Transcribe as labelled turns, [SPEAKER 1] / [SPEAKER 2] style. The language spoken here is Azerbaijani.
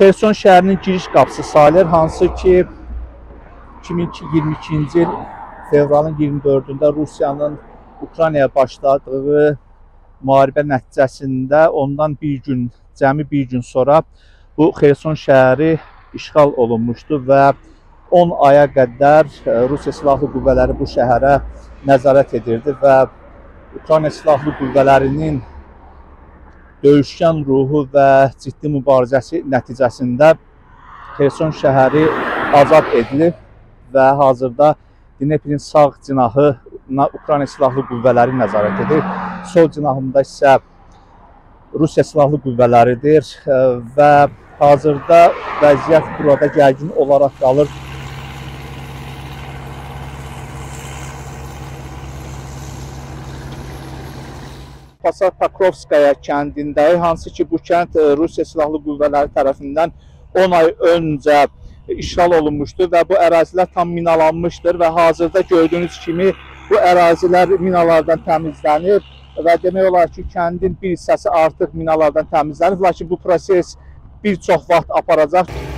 [SPEAKER 1] Xerson şəhərinin giriş qapısı sayılır, hansı ki 2022-ci il fevralın 24-də Rusiyanın Ukraynaya başladığı müharibə nəticəsində ondan bir gün, cəmi bir gün sonra bu Xerson şəhəri işğal olunmuşdu və 10 aya qədər e, Rusiya Silahlı Qüvvələri bu şəhərə nəzarət edirdi və Ukrayna Silahlı Qüvvələrinin döyüşkən ruhu və ciddi mübarizəsi nəticəsində Xerson şəhəri azad edilib və hazırda Dneprin sağ cinahı Ukrayna Silahlı Qüvvələri nəzarət edir. Sol cinahında isə Rusiya Silahlı Qüvvələridir e, və hazırda vəziyyət burada gərgin olaraq qalır. Pasat Pakrovskaya kəndindəyik, hansı ki bu kənd e, Rusiya Silahlı Qüvvələri tərəfindən 10 ay öncə işğal olunmuşdu və bu ərazilər tam minalanmışdır və hazırda gördüyünüz kimi bu ərazilər minalardan təmizlənib və demək olar ki, kəndin bir hissəsi artıq minalardan təmizlənib, lakin bu proses bir çox vaxt aparacaq.